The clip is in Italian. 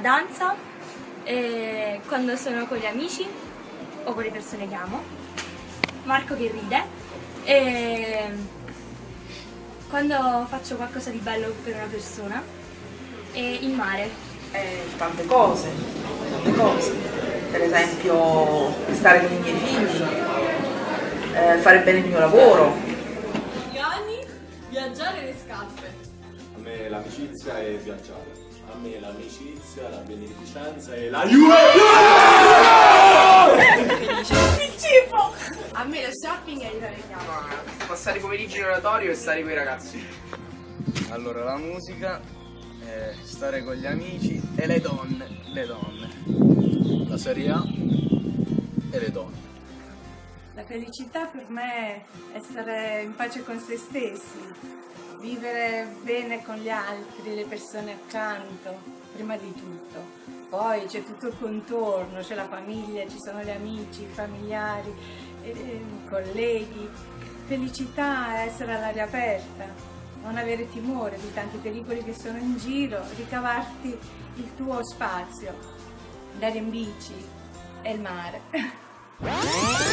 danza, eh, quando sono con gli amici o con le persone che amo, Marco che ride, e quando faccio qualcosa di bello per una persona e il mare. Eh, tante cose, tante cose. Per esempio stare con i miei figli, eh, fare bene il mio lavoro. Anni, viaggiare le scarpe. Me l'amicizia e viaggiare. A me l'amicizia, la beneficenza e la Il cibo! A me lo shopping e l'italiano. Passare i pomeriggi in oratorio e stare con i ragazzi. Allora, la musica, eh, stare con gli amici e le donne, le donne. La Serie A e le donne. La felicità per me è essere in pace con se stessi, vivere bene con gli altri, le persone accanto, prima di tutto. Poi c'è tutto il contorno, c'è la famiglia, ci sono gli amici, i familiari, eh, i colleghi. Felicità è essere all'aria aperta, non avere timore di tanti pericoli che sono in giro, ricavarti il tuo spazio, andare in bici e il mare.